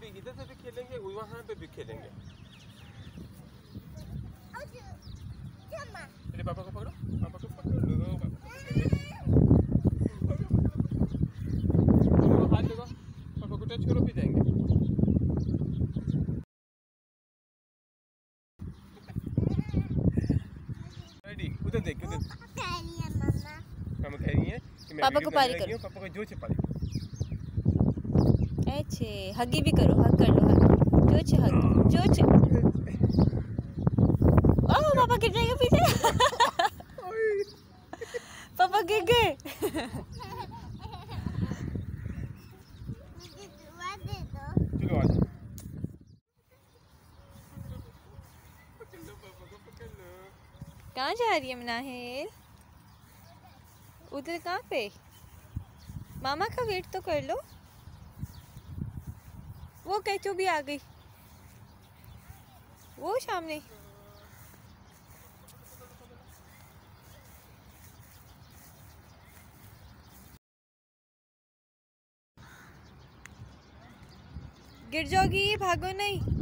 भी इधर से भी खेलेंगे वहाँ पे भी खेलेंगे। पापा को पकड़ो पापा को पकड़ लो पापा। पकड़ो। हाथ लगाओ पापा को टच करो फिर जाएँगे। उधर देख उधर। मामा कह रही है पापा को पारी करो। पापा को ज़ोर से पारी। अच्छे हगी भी करो, हग कर लो, हग। छे हग छे ओह, पापा गिर जाएँगे पीछे। पापा गिर गए। कहाँ जा रही है मनाहिल? उधर कहाँ पे? मामा का वेट तो कर लो। वो कैचो भी आ गई। वो सामने। गिर जाओगी भागो नहीं।